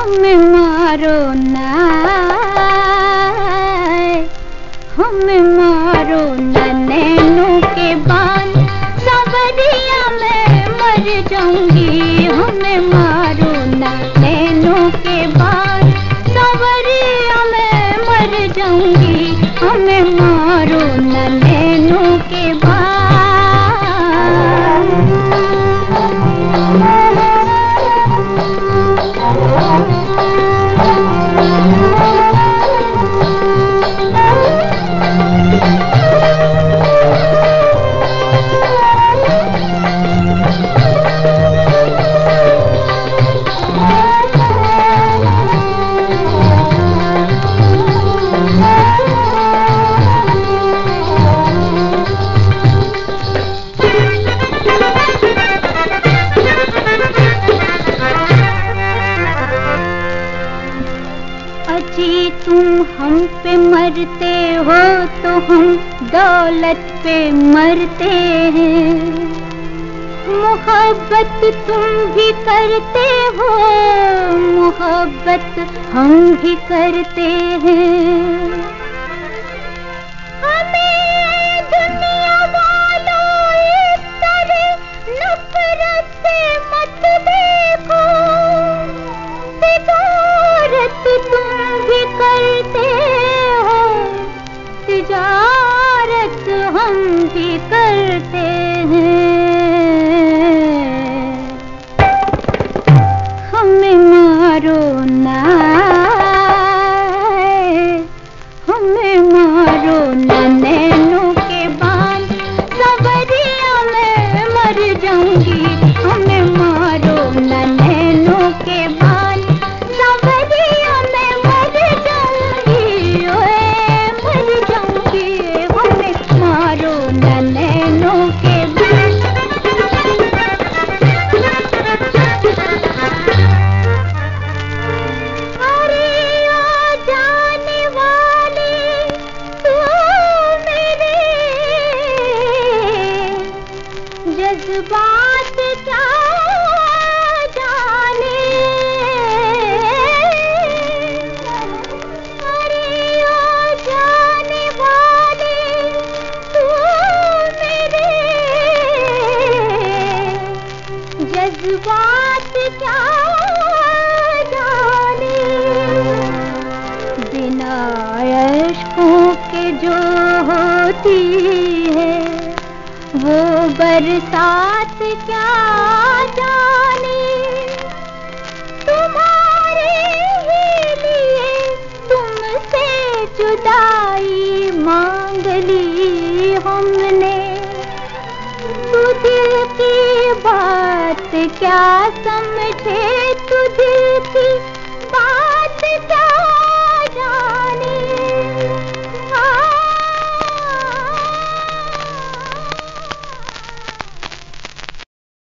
हमें मारो ना हमें मारो ना नैनों के बान सवरिया मैं मर जाऊँगी। हमें मारो ना के बान सवरिया मैं मर जाऊँगी। हमें मारो ना नैनों के बान अजी तुम हम पे मरते हो तो हम दौलत पे मरते हैं। मोहब्बत तुम भी करते हो, मोहब्बत हम भी करते हैं। जज्बात क्या जाने? बिना अशकों के जो होती है वो बरसात क्या जाने? क्या समझे